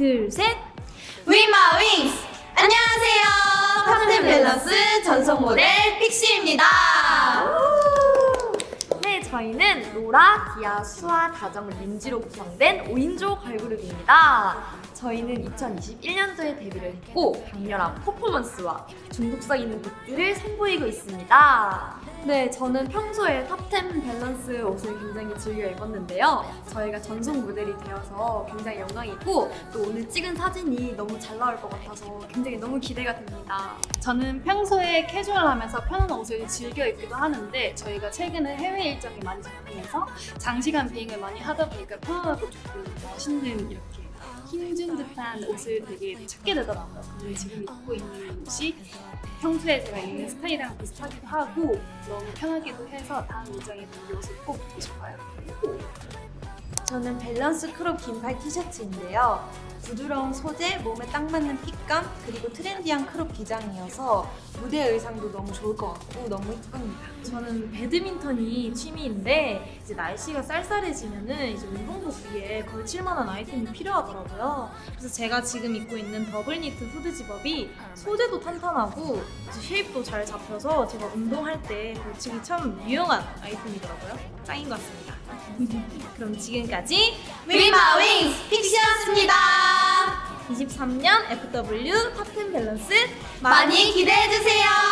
둘, 셋. With my wings! 안녕하세요. 탑텐 밸런스 전속 모델 픽시입니다. 네, 저희는 로라, 디아, 수아, 다정, 린지로 구성된 5인조 걸그룹입니다. 저희는 2021년도에 데뷔를 했고 강렬한 퍼포먼스와 중독성 있는 곡들을 선보이고 있습니다. 네, 저는 평소에 탑10 밸런스 옷을 굉장히 즐겨 입었는데요. 저희가 전속 모델이 되어서 굉장히 영광이고 또 오늘 찍은 사진이 너무 잘 나올 것 같아서 굉장히 너무 기대가 됩니다. 저는 평소에 캐주얼하면서 편한 옷을 즐겨 입기도 하는데 저희가 최근에 해외 일정이 많이 잡히면서 장시간 비행을 많이 하다 보니까 편안하고 좋고 멋있는 이렇게 힘준 듯한 옷을 되게 찾게 되더라고요. 근데 지금 입고 있는 옷이 평소에 제가 입는 스타일이랑 비슷하기도 하고 너무 편하기도 해서 다음 일정에 이 옷을 꼭 입고 싶어요. 저는 밸런스 crop 긴팔 티셔츠인데요. 부드러운 소재, 몸에 딱 맞는 fit감, 그리고 trendy한 crop 기장이어서 무대 의상도 너무 좋을 것 같고 너무 이쁩니다. 저는 배드민턴이 취미인데 이제 날씨가 쌀쌀해지면은 이제 운동복 위에 걸칠 만한 아이템이 필요하더라고요. 그래서 제가 지금 입고 있는 더블 니트 후드 zip-up이 소재도 탄탄하고 이제 shape도 잘 잡혀서 제가 운동할 때 걸치기 참 유용한 아이템이더라고요. 짱인 것 같습니다. 그럼 지금까지 위마 윙스. 23년 FW 탑10 밸런스 많이 기대해주세요.